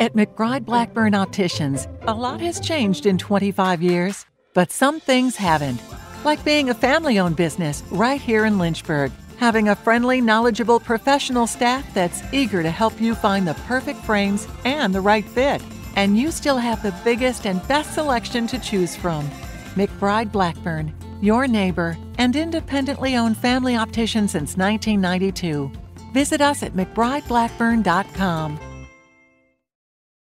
At McBride Blackburn Opticians, a lot has changed in 25 years, but some things haven't. Like being a family owned business right here in Lynchburg, having a friendly, knowledgeable professional staff that's eager to help you find the perfect frames and the right fit. And you still have the biggest and best selection to choose from. McBride Blackburn, your neighbor and independently owned family optician since 1992. Visit us at McBrideBlackburn.com.